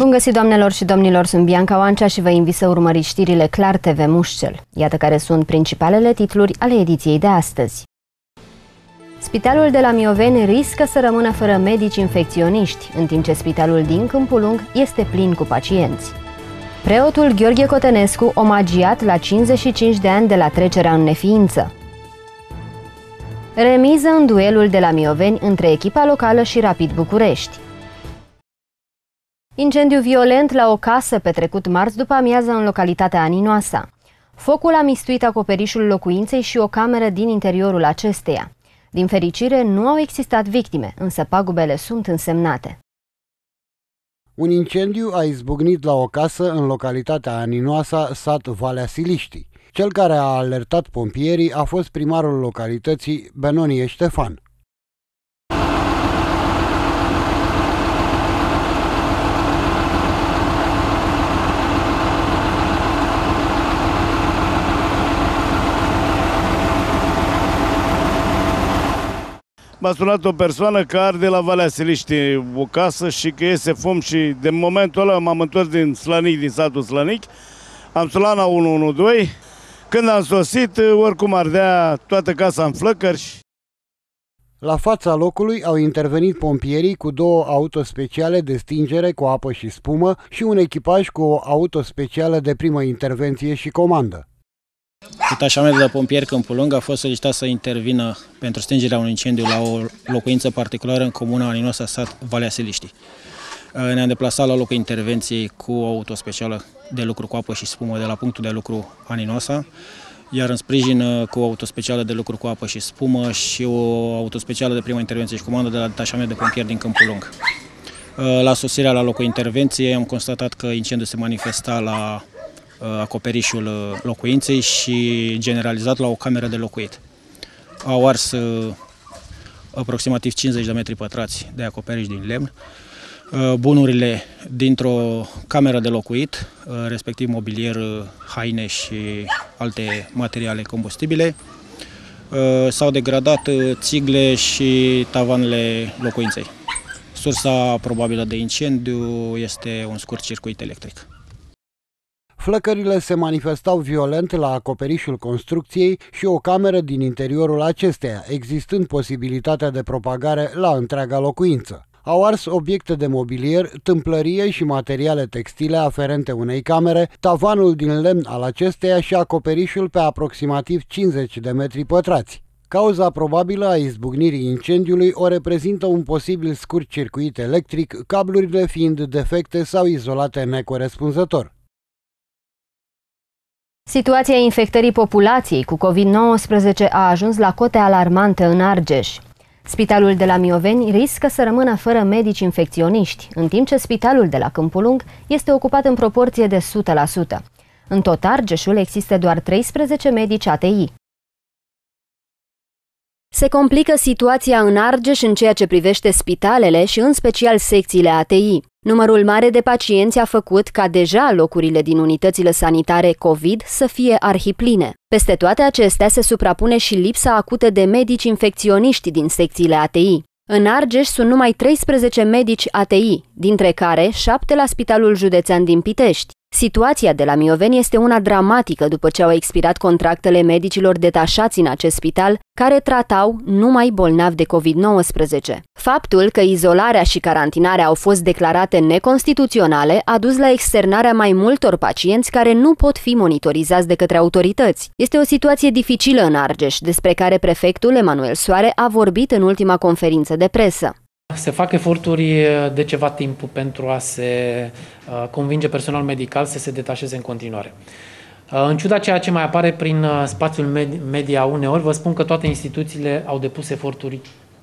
Bun găsit, doamnelor și domnilor, sunt Bianca Oancea și vă invit să urmăriți știrile Clar TV Mușcel. Iată care sunt principalele titluri ale ediției de astăzi. Spitalul de la Mioveni riscă să rămână fără medici infecționiști, în timp ce spitalul din Câmpul Lung este plin cu pacienți. Preotul Gheorghe Cotănescu omagiat la 55 de ani de la trecerea în neființă. Remiză în duelul de la Mioveni între echipa locală și Rapid București. Incendiu violent la o casă petrecut marți după amiază în localitatea Aninoasa. Focul a mistuit acoperișul locuinței și o cameră din interiorul acesteia. Din fericire, nu au existat victime, însă pagubele sunt însemnate. Un incendiu a izbucnit la o casă în localitatea Aninoasa, sat Valea Siliștii. Cel care a alertat pompierii a fost primarul localității Benonie Ștefan. M-a sunat o persoană care arde la Valea Siliști o casă și că iese fum și de momentul ăla m-am întors din Slănic, din satul Slănic, am sunat la 112, când am sosit, oricum ardea toată casa în flăcări. La fața locului au intervenit pompierii cu două auto speciale de stingere cu apă și spumă și un echipaj cu o auto specială de primă intervenție și comandă. Detașamentul de pompieri Câmpul Lung a fost solicitat să intervină pentru stingerea unui incendiu la o locuință particulară în comuna Aninosa, sat Valea Siliștii. Ne-am deplasat la locul intervenției cu o auto specială de lucru cu apă și spumă de la punctul de lucru Aninosa, iar în sprijin cu o auto specială de lucru cu apă și spumă și o auto specială de primă intervenție și comandă de la detașament de pompieri din Câmpul Lung. La sosirea la locul intervenției am constatat că incendiul se manifesta la Uh, acoperișul uh, locuinței și generalizat la o cameră de locuit. Au ars uh, aproximativ 50 de metri pătrați de acoperiș din lemn, bunurile dintr-o cameră de locuit, respectiv mobilier, haine și alte materiale combustibile. S-au degradat țigle și tavanele locuinței. Sursa probabilă de incendiu este un scurt circuit electric. Flăcările se manifestau violent la acoperișul construcției și o cameră din interiorul acesteia, existând posibilitatea de propagare la întreaga locuință. Au ars obiecte de mobilier, tâmplărie și materiale textile aferente unei camere, tavanul din lemn al acesteia și acoperișul pe aproximativ 50 de metri pătrați. Cauza probabilă a izbucnirii incendiului o reprezintă un posibil scurt circuit electric, cablurile fiind defecte sau izolate necorespunzător. Situația infectării populației cu COVID-19 a ajuns la cote alarmante în Argeș. Spitalul de la Mioveni riscă să rămână fără medici infecționiști, în timp ce spitalul de la Câmpul Lung este ocupat în proporție de 100%. În tot Argeșul există doar 13 medici ATI. Se complică situația în Argeș în ceea ce privește spitalele și în special secțiile ATI. Numărul mare de pacienți a făcut ca deja locurile din unitățile sanitare COVID să fie arhipline. Peste toate acestea se suprapune și lipsa acută de medici infecționiști din secțiile ATI. În Argeș sunt numai 13 medici ATI, dintre care 7 la Spitalul Județean din Pitești. Situația de la Mioveni este una dramatică după ce au expirat contractele medicilor detașați în acest spital, care tratau numai bolnavi de COVID-19. Faptul că izolarea și carantinarea au fost declarate neconstituționale a dus la externarea mai multor pacienți care nu pot fi monitorizați de către autorități. Este o situație dificilă în Argeș, despre care prefectul Emanuel Soare a vorbit în ultima conferință de presă. Se fac eforturi de ceva timp pentru a se uh, convinge personal medical să se detașeze în continuare. Uh, în ciuda ceea ce mai apare prin uh, spațiul media uneori, vă spun că toate instituțiile au depus eforturi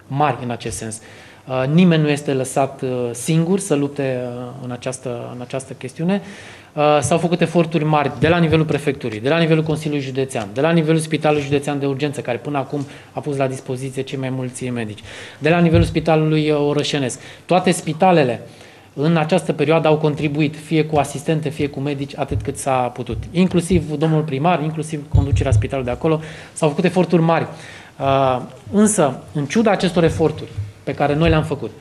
mari în acest sens. Nimeni nu este lăsat singur să lupte în această, în această chestiune Uh, s-au făcut eforturi mari de la nivelul prefecturii, de la nivelul Consiliului Județean, de la nivelul Spitalului Județean de Urgență, care până acum a pus la dispoziție cei mai mulți medici, de la nivelul Spitalului uh, Orășenesc. Toate spitalele în această perioadă au contribuit, fie cu asistente, fie cu medici, atât cât s-a putut. Inclusiv domnul primar, inclusiv conducerea spitalului de acolo, s-au făcut eforturi mari. Uh, însă, în ciuda acestor eforturi pe care noi le-am făcut,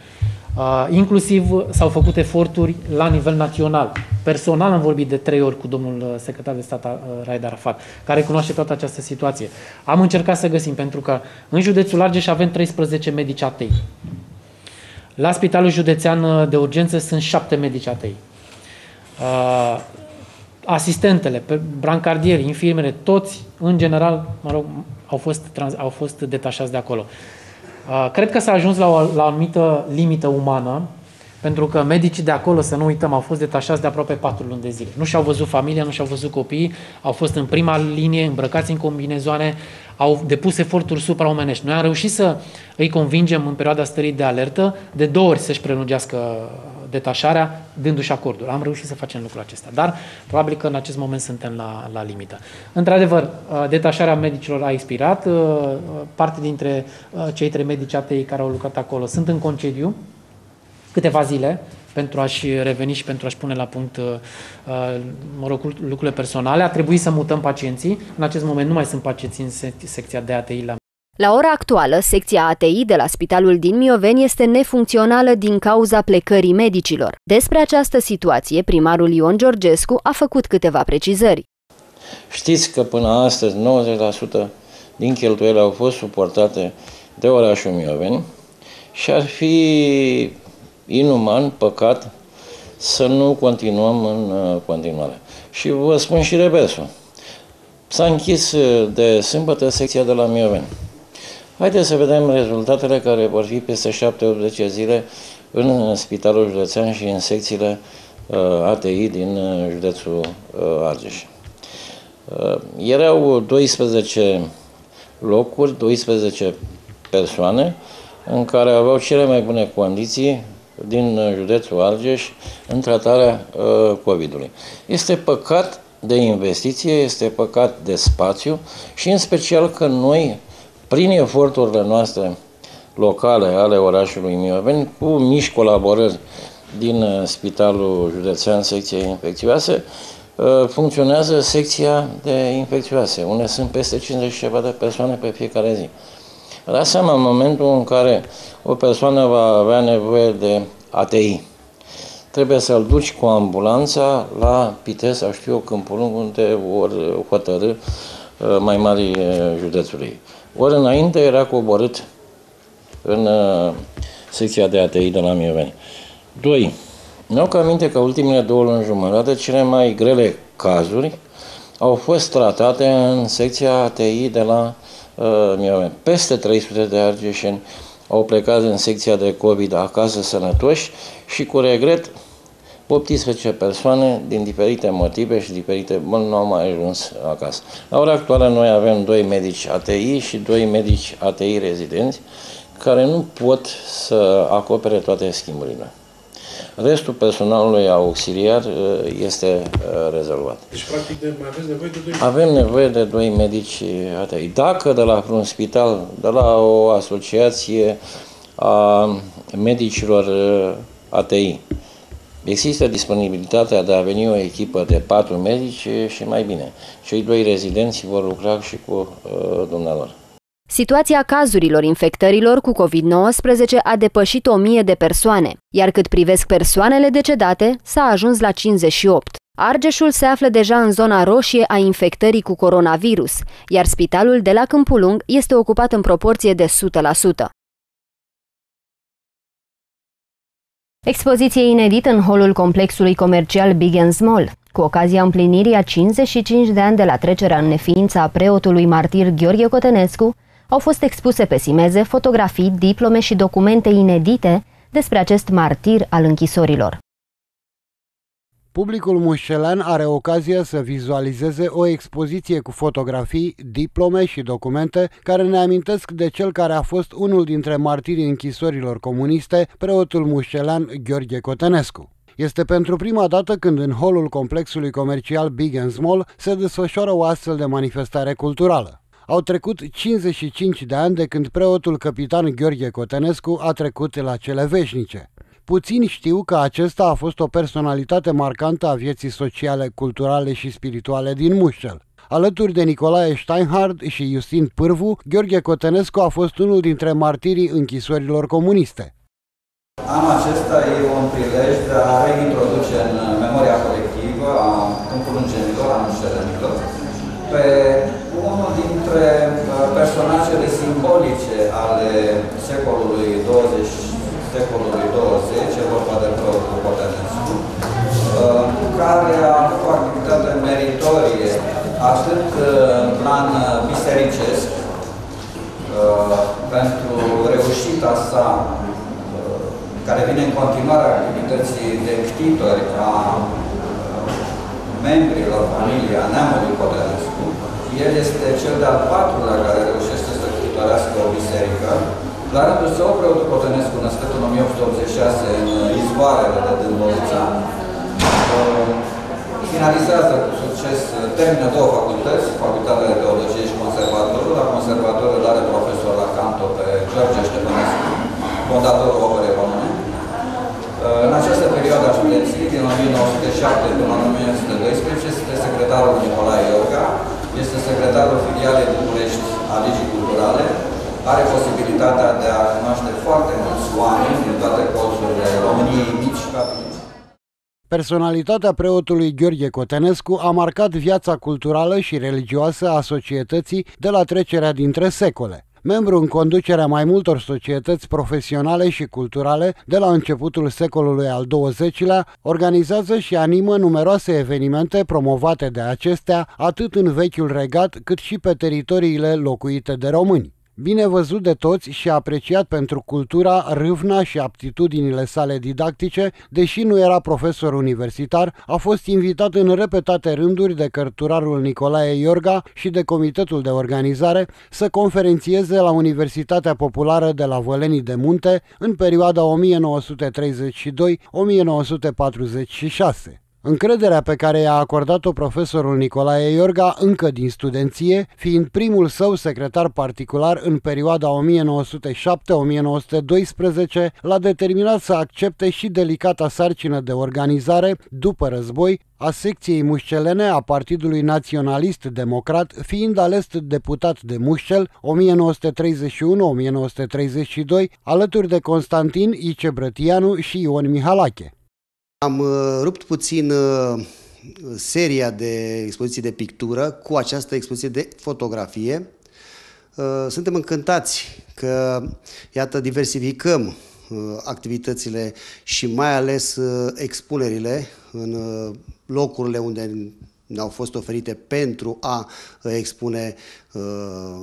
Uh, inclusiv s-au făcut eforturi la nivel național. Personal am vorbit de trei ori cu domnul uh, secretar de stat uh, Raed Arafat, care cunoaște toată această situație. Am încercat să găsim, pentru că în județul Argeș avem 13 medici atei. La Spitalul Județean de Urgență sunt șapte medici atei. Uh, asistentele, brancardieri, infirmele, toți, în general, mă rog, au fost, trans, au fost detașați de acolo. Uh, cred că s-a ajuns la o, la o anumită limită umană, pentru că medicii de acolo, să nu uităm, au fost detașați de aproape patru luni de zile. Nu și-au văzut familia, nu și-au văzut copiii, au fost în prima linie, îmbrăcați în combinezoane, au depus eforturi supraomenești. Noi am reușit să îi convingem în perioada stării de alertă de două ori să-și prelungească detașarea, dându-și acordul. Am reușit să facem lucrul acesta, dar probabil că în acest moment suntem la, la limită. Într-adevăr, uh, detașarea medicilor a expirat. Uh, parte dintre uh, cei trei medici atei care au lucrat acolo sunt în concediu, câteva zile, pentru a-și reveni și pentru a-și pune la punct mă rog, lucrurile personale. A trebuit să mutăm pacienții. În acest moment nu mai sunt pacienți în secția de ATI la la ora actuală, secția ATI de la spitalul din Mioveni este nefuncțională din cauza plecării medicilor. Despre această situație, primarul Ion Georgescu a făcut câteva precizări. Știți că până astăzi 90% din cheltuieli au fost suportate de orașul Mioveni și ar fi inuman, păcat, să nu continuăm în uh, continuare. Și vă spun și reversul. S-a închis uh, de sâmbătă secția de la Mioveni. Haideți să vedem rezultatele care vor fi peste 7-8 zile în Spitalul Județean și în secțiile uh, ATI din uh, județul uh, Argeș. Uh, erau 12 locuri, 12 persoane în care aveau cele mai bune condiții din uh, județul Argeș în tratarea uh, COVID-ului. Este păcat de investiție, este păcat de spațiu și în special că noi prin eforturile noastre locale ale orașului Mioveni, cu mici colaborări din uh, Spitalul Județean Secției Infecțioase, uh, funcționează secția de infecțioase, unde sunt peste 50 ceva de persoane pe fiecare zi. La seama în momentul în care o persoană va avea nevoie de ATI, trebuie să-l duci cu ambulanța la Pite sau știu eu, Câmpul Lung, unde ori hotărâ uh, mai mari județului. Ori înainte era coborât în uh, secția de ATI de la Mioveni. Doi, mi-au că aminte că ultimele două luni jumătate, cele mai grele cazuri au fost tratate în secția ATI de la uh, Mioveni. Peste 300 de argeșeni au plecat în secția de COVID acasă sănătoși și cu regret 18 persoane din diferite motive și diferite boli nu au mai ajuns acasă. La ora actuală noi avem doi medici ATI și doi medici ATI rezidenți care nu pot să acopere toate schimburile. Restul personalului auxiliar uh, este uh, rezolvat. Deci, practic, mai aveți nevoie de doi Avem nevoie de doi medici ATI. Dacă de la un spital, de la o asociație a medicilor uh, ATI, Există disponibilitatea de a veni o echipă de patru medici și mai bine. Cei doi rezidenți vor lucra și cu uh, dumnealor. Situația cazurilor infectărilor cu COVID-19 a depășit 1000 de persoane, iar cât privesc persoanele decedate, s-a ajuns la 58. Argeșul se află deja în zona roșie a infectării cu coronavirus, iar spitalul de la Câmpulung este ocupat în proporție de 100%. Expoziție inedită în holul complexului comercial Big Small. Cu ocazia împlinirii a 55 de ani de la trecerea în neființă a preotului martir Gheorghe Cotenescu, au fost expuse pe simeze fotografii, diplome și documente inedite despre acest martir al închisorilor. Publicul mușcelan are ocazia să vizualizeze o expoziție cu fotografii, diplome și documente care ne amintesc de cel care a fost unul dintre martirii închisorilor comuniste, preotul mușcelan Gheorghe Cotănescu. Este pentru prima dată când în holul complexului comercial Big and Small se desfășoară o astfel de manifestare culturală. Au trecut 55 de ani de când preotul capitan Gheorghe Cotănescu a trecut la cele veșnice. Puțini știu că acesta a fost o personalitate marcantă a vieții sociale, culturale și spirituale din Mușel. Alături de Nicolae Steinhard și Justin Pârvu, Gheorghe Cotănescu a fost unul dintre martirii închisorilor comuniste. Anul acesta e un prilej de a reintroduce în memoria colectivă a încurungenilor, a înșelenilor, pe unul dintre uh, personajele simbolice ale secolului 20, secolului 20, e vorba de preotul Cotănescu, uh, care a avut o activitate meritorie atât uh, în plan bisericesc, pentru reușita sa care vine în continuare activității de ctitori a membrilor familiei a neamului Codănescu. El este cel de-al patrulea care reușește să ctitorească o biserică. La rândul său, preotul Codănescu, născut în 1886 în izvoarele de Dâmbovița, finalizează cu succes, termină două facultăți, Facultatea de Teologie și Conservatorul. La Conservatorul are profesor la Canto pe George Ștefănescu, fondatorul operei române. În această perioadă a studenției, din 1907 până în 1912, este secretarul Nicolae Iorga, este secretarul filialei București a Ligii Culturale, are posibilitatea de a cunoaște foarte mulți oameni din toate colțurile României mici ca mici. Personalitatea preotului Gheorghe Cotenescu a marcat viața culturală și religioasă a societății de la trecerea dintre secole membru în conducerea mai multor societăți profesionale și culturale de la începutul secolului al XX-lea, organizează și animă numeroase evenimente promovate de acestea atât în vechiul regat cât și pe teritoriile locuite de români. Bine văzut de toți și apreciat pentru cultura, râvna și aptitudinile sale didactice, deși nu era profesor universitar, a fost invitat în repetate rânduri de cărturarul Nicolae Iorga și de comitetul de organizare să conferențieze la Universitatea Populară de la Vălenii de Munte în perioada 1932-1946. Încrederea pe care i-a acordat-o profesorul Nicolae Iorga încă din studenție, fiind primul său secretar particular în perioada 1907-1912, l-a determinat să accepte și delicata sarcină de organizare, după război, a secției mușcelene a Partidului Naționalist Democrat, fiind ales deputat de Mușcel 1931-1932, alături de Constantin Ice Brătianu și Ion Mihalache. Am uh, rupt puțin uh, seria de expoziții de pictură cu această expoziție de fotografie. Uh, suntem încântați că, iată, diversificăm activitățile și mai ales expunerile în locurile unde ne-au fost oferite pentru a expune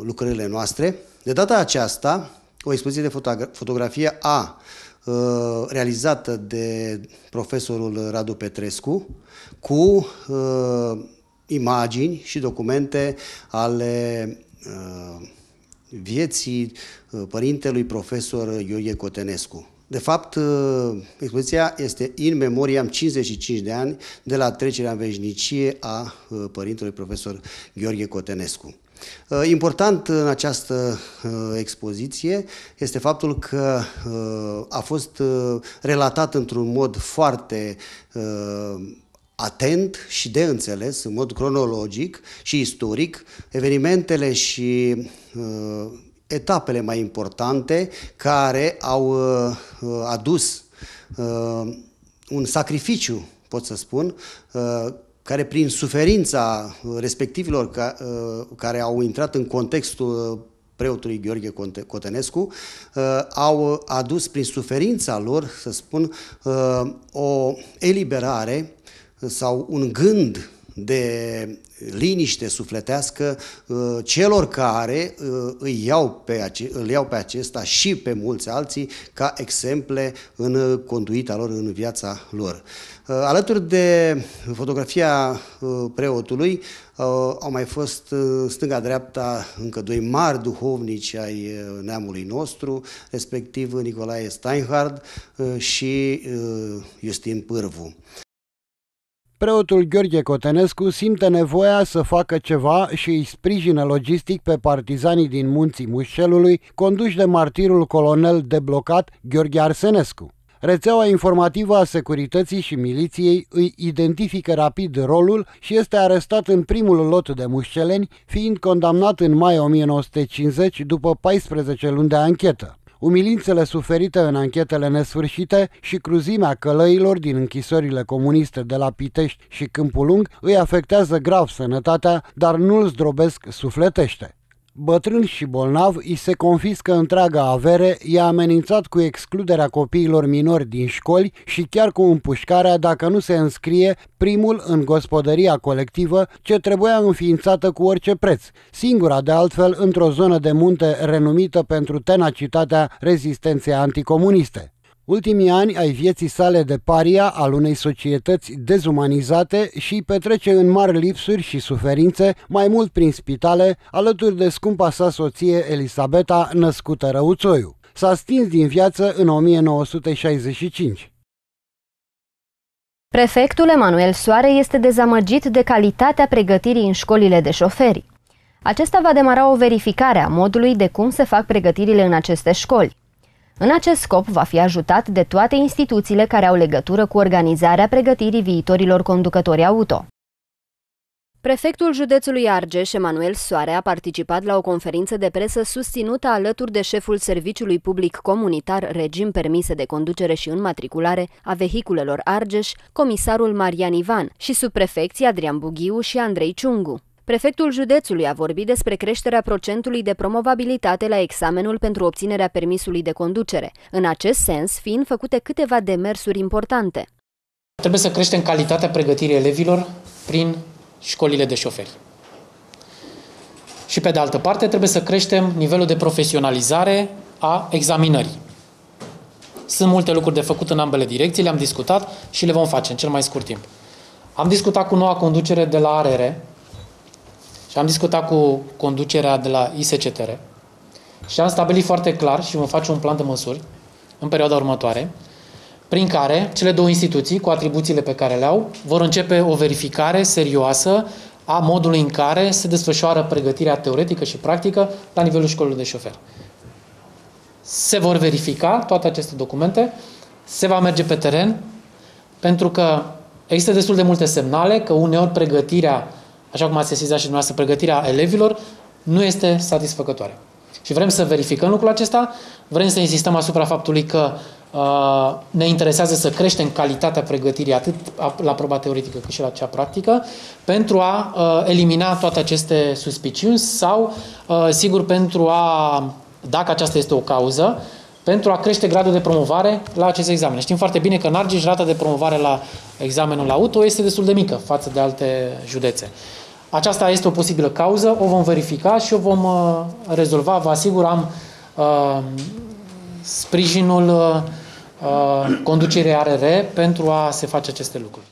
lucrările noastre. De data aceasta, o expoziție de fotografie a Uh, realizată de profesorul Radu Petrescu cu uh, imagini și documente ale uh, vieții părintelui profesor Gheorghe Cotenescu. De fapt, expoziția este in memoriam 55 de ani de la trecerea în veșnicie a părintelui profesor Gheorghe Cotenescu. Uh, important în această uh, expoziție este faptul că uh, a fost relatat într-un mod foarte atent și de înțeles, în mod cronologic și istoric, evenimentele și etapele mai importante care au adus un sacrificiu, pot să spun, care prin suferința respectivilor ca, uh, care au intrat în contextul preotului Gheorghe Cotenescu, uh, au adus prin suferința lor, să spun, uh, o eliberare sau un gând de liniște sufletească celor care îi iau pe ace- îl iau pe acesta și pe mulți alții ca exemple în conduita lor, în viața lor. Uh, alături de fotografia uh, preotului uh, au mai fost stânga-dreapta încă doi mari duhovnici ai neamului nostru, respectiv Nicolae Steinhard și Justin Pârvu. Preotul Gheorghe Cotenescu simte nevoia să facă ceva și îi sprijină logistic pe partizanii din munții Mușcelului, conduși de martirul colonel deblocat Gheorghe Arsenescu. Rețeaua informativă a securității și miliției îi identifică rapid rolul și este arestat în primul lot de mușceleni, fiind condamnat în mai 1950 după 14 luni de anchetă. Umilințele suferite în anchetele nesfârșite și cruzimea călăilor din închisorile comuniste de la Pitești și Câmpul Lung îi afectează grav sănătatea, dar nu îl zdrobesc sufletește. Bătrân și bolnav, îi se confiscă întreaga avere, e amenințat cu excluderea copiilor minori din școli și chiar cu împușcarea dacă nu se înscrie primul în gospodăria colectivă ce trebuia înființată cu orice preț, singura de altfel într-o zonă de munte renumită pentru tenacitatea rezistenței anticomuniste. Ultimii ani ai vieții sale de paria al unei societăți dezumanizate și petrece în mari lipsuri și suferințe, mai mult prin spitale, alături de scumpa sa soție Elisabeta, născută Răuțoiu. S-a stins din viață în 1965. Prefectul Emanuel Soare este dezamăgit de calitatea pregătirii în școlile de șoferi. Acesta va demara o verificare a modului de cum se fac pregătirile în aceste școli. În acest scop va fi ajutat de toate instituțiile care au legătură cu organizarea pregătirii viitorilor conducători auto. Prefectul județului Argeș, Emanuel Soare, a participat la o conferință de presă susținută alături de șeful Serviciului Public Comunitar Regim Permise de Conducere și Înmatriculare a vehiculelor Argeș, comisarul Marian Ivan și subprefecții Adrian Bughiu și Andrei Ciungu. Prefectul județului a vorbit despre creșterea procentului de promovabilitate la examenul pentru obținerea permisului de conducere, în acest sens fiind făcute câteva demersuri importante. Trebuie să creștem calitatea pregătirii elevilor prin școlile de șoferi. Și pe de altă parte trebuie să creștem nivelul de profesionalizare a examinării. Sunt multe lucruri de făcut în ambele direcții, le-am discutat și le vom face în cel mai scurt timp. Am discutat cu noua conducere de la ARR, și am discutat cu conducerea de la ISCTR și am stabilit foarte clar și vom face un plan de măsuri în perioada următoare, prin care cele două instituții, cu atribuțiile pe care le au, vor începe o verificare serioasă a modului în care se desfășoară pregătirea teoretică și practică la nivelul școlilor de șofer. Se vor verifica toate aceste documente, se va merge pe teren, pentru că există destul de multe semnale că uneori pregătirea așa cum ați sesizat și dumneavoastră, pregătirea elevilor nu este satisfăcătoare. Și vrem să verificăm lucrul acesta, vrem să insistăm asupra faptului că uh, ne interesează să creștem calitatea pregătirii atât la proba teoretică cât și la cea practică, pentru a uh, elimina toate aceste suspiciuni sau, uh, sigur, pentru a, dacă aceasta este o cauză, pentru a crește gradul de promovare la aceste examene. Știm foarte bine că în Argeș rata de promovare la examenul auto este destul de mică față de alte județe. Aceasta este o posibilă cauză, o vom verifica și o vom uh, rezolva. Vă asigur, am uh, sprijinul uh, conducerii ARR pentru a se face aceste lucruri.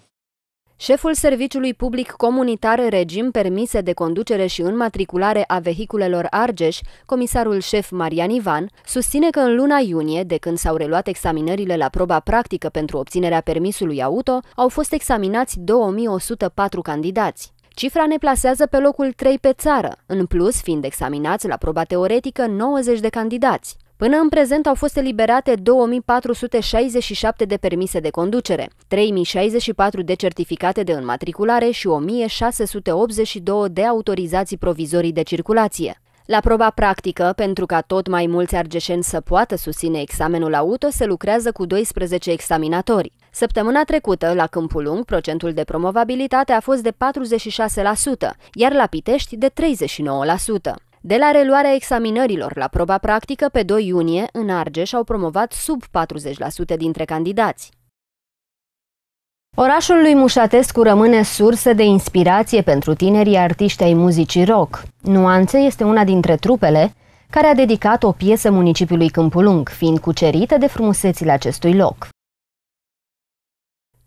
Șeful Serviciului Public Comunitar Regim Permise de Conducere și Înmatriculare a Vehiculelor Argeș, comisarul șef Marian Ivan, susține că în luna iunie, de când s-au reluat examinările la proba practică pentru obținerea permisului auto, au fost examinați 2104 candidați. Cifra ne plasează pe locul 3 pe țară, în plus fiind examinați la proba teoretică 90 de candidați. Până în prezent au fost eliberate 2467 de permise de conducere, 3064 de certificate de înmatriculare și 1682 de autorizații provizorii de circulație. La proba practică, pentru ca tot mai mulți argeșeni să poată susține examenul auto, se lucrează cu 12 examinatori. Săptămâna trecută, la Câmpul Lung, procentul de promovabilitate a fost de 46%, iar la Pitești de 39%. De la reluarea examinărilor la proba practică pe 2 iunie, în Argeș au promovat sub 40% dintre candidați. Orașul lui Mușatescu rămâne sursă de inspirație pentru tinerii artiști ai muzicii rock. Nuanțe este una dintre trupele care a dedicat o piesă municipiului Câmpulung, fiind cucerită de frumusețile acestui loc.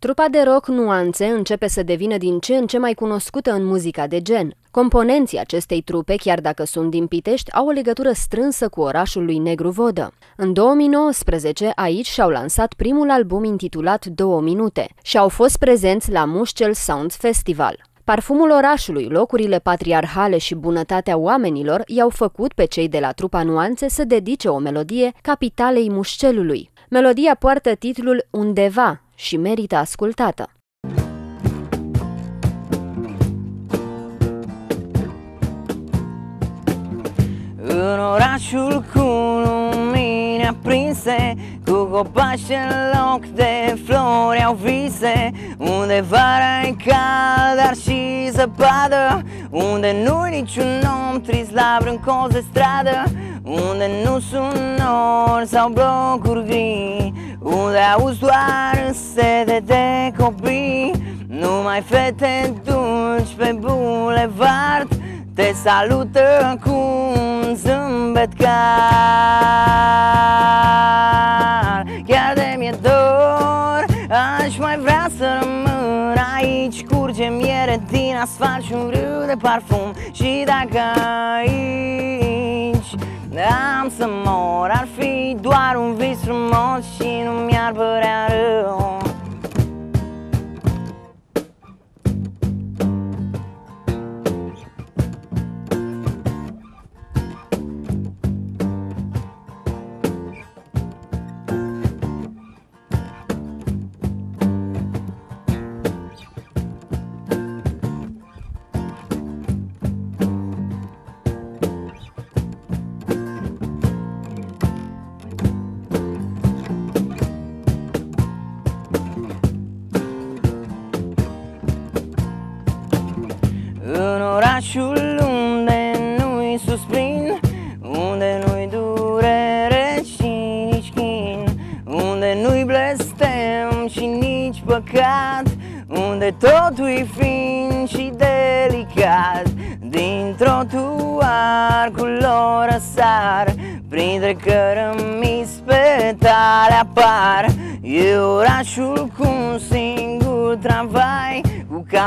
Trupa de rock Nuanțe începe să devină din ce în ce mai cunoscută în muzica de gen. Componenții acestei trupe, chiar dacă sunt din Pitești, au o legătură strânsă cu orașul lui Negru Vodă. În 2019, aici și-au lansat primul album intitulat Două minute și au fost prezenți la Mușcel Sound Festival. Parfumul orașului, locurile patriarhale și bunătatea oamenilor i-au făcut pe cei de la trupa Nuanțe să dedice o melodie capitalei Mușcelului. Melodia poartă titlul Undeva și merită ascultată. În orașul cu lumine aprinse Cu copaci în loc de flori au vise Unde vara e cald, dar și zăpadă Unde nu-i niciun om trist la vreun colț de stradă Unde nu sunt nori sau blocuri gri Unde auzi doar sete de copii Numai fete dulci pe bulevard Te salută cu un zâmbet car Chiar de mi-e dor Aș mai vrea să rămân aici Curge miere din asfalt și un râu de parfum. Și dacă aici am să mor Ar fi doar un vis frumos și nu mi-ar părea rău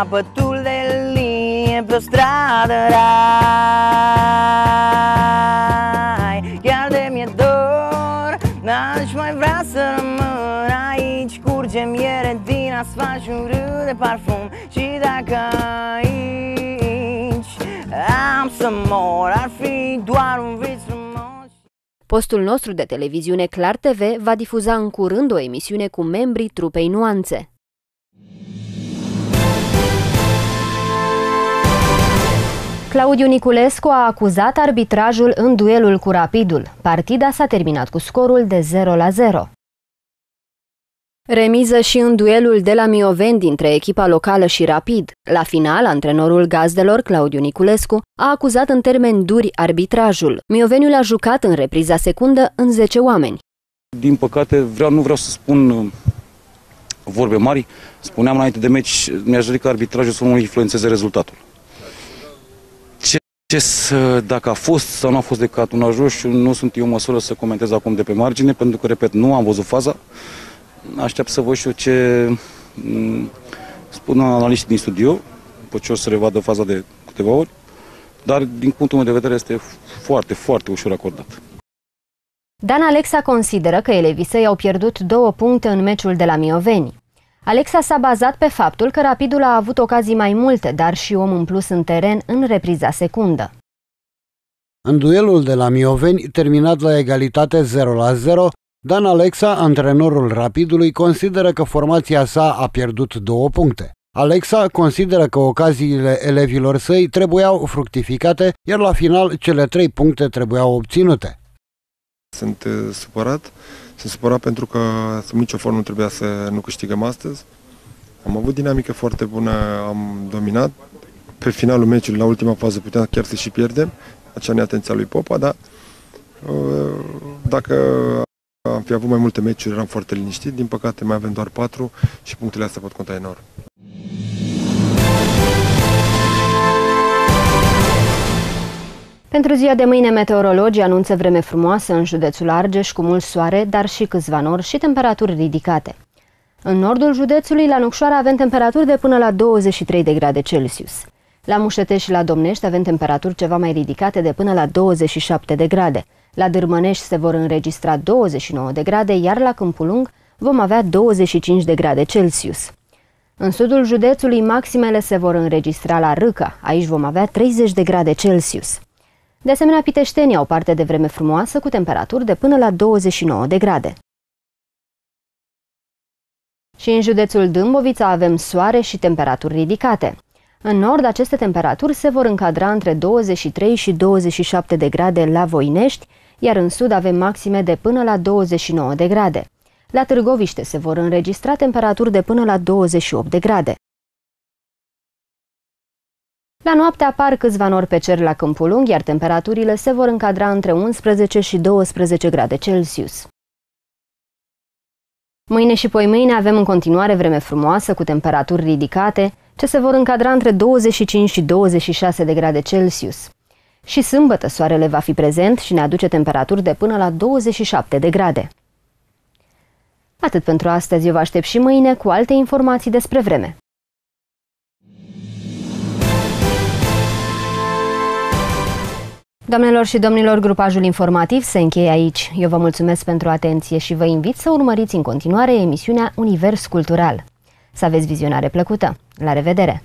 capătul de linie pe o stradă rai. Chiar de mi-e dor N-aș mai vrea să rămân aici. Curge miere din asfalt și un râu de parfum. Și dacă aici am să mor Ar fi doar un vis frumos. Postul nostru de televiziune Clar TV va difuza în curând o emisiune cu membrii trupei Nuanțe. Claudiu Niculescu a acuzat arbitrajul în duelul cu Rapidul. Partida s-a terminat cu scorul de 0 la 0. Remiză și în duelul de la Mioveni dintre echipa locală și Rapid. La final, antrenorul gazdelor, Claudiu Niculescu, a acuzat în termeni duri arbitrajul. Mioveniul a jucat în repriza secundă în 10 oameni. Din păcate, vreau, nu vreau să spun uh, vorbe mari. Spuneam înainte de meci, mi-aș dori ca arbitrajul să nu influențeze rezultatul. Ce, ce să, dacă a fost sau nu a fost de un roșu, nu sunt eu în măsură să comentez acum de pe margine, pentru că, repet, nu am văzut faza. Aștept să văd și eu ce m, spun analiștii din studio, după ce o să revadă faza de câteva ori, dar din punctul meu de vedere este foarte, foarte ușor acordat. Dan Alexa consideră că elevii săi au pierdut două puncte în meciul de la Mioveni. Alexa s-a bazat pe faptul că Rapidul a avut ocazii mai multe, dar și om în plus în teren în repriza secundă. În duelul de la Mioveni, terminat la egalitate 0 la 0, Dan Alexa, antrenorul Rapidului, consideră că formația sa a pierdut două puncte. Alexa consideră că ocaziile elevilor săi trebuiau fructificate, iar la final cele trei puncte trebuiau obținute. Sunt uh, supărat. Sunt supărat pentru că sub nicio formă nu trebuia să nu câștigăm astăzi. Am avut dinamică foarte bună, am dominat. Pe finalul meciului, la ultima fază, puteam chiar să și pierdem. Acea neatenția lui Popa, dar uh, dacă am fi avut mai multe meciuri, eram foarte liniștit. Din păcate mai avem doar patru și punctele astea pot conta enorm. Pentru ziua de mâine, meteorologii anunță vreme frumoasă în județul Argeș cu mult soare, dar și câțiva nori și temperaturi ridicate. În nordul județului, la Nucșoara, avem temperaturi de până la 23 de grade Celsius. La Mușetești și la Domnești avem temperaturi ceva mai ridicate de până la 27 de grade. La Dârmănești se vor înregistra 29 de grade, iar la Câmpul Lung vom avea 25 de grade Celsius. În sudul județului, maximele se vor înregistra la Râca. Aici vom avea 30 de grade Celsius. De asemenea, piteștenii au parte de vreme frumoasă cu temperaturi de până la 29 de grade. Și în județul Dâmbovița avem soare și temperaturi ridicate. În nord, aceste temperaturi se vor încadra între 23 și 27 de grade la Voinești, iar în sud avem maxime de până la 29 de grade. La Târgoviște se vor înregistra temperaturi de până la 28 de grade. La noapte apar câțiva nori pe cer la Câmpul Lung, iar temperaturile se vor încadra între 11 și 12 grade Celsius. Mâine și poi mâine avem în continuare vreme frumoasă cu temperaturi ridicate, ce se vor încadra între 25 și 26 de grade Celsius. Și sâmbătă soarele va fi prezent și ne aduce temperaturi de până la 27 de grade. Atât pentru astăzi, eu vă aștept și mâine cu alte informații despre vreme. Doamnelor și domnilor, grupajul informativ se încheie aici. Eu vă mulțumesc pentru atenție și vă invit să urmăriți în continuare emisiunea Univers Cultural. Să aveți vizionare plăcută! La revedere!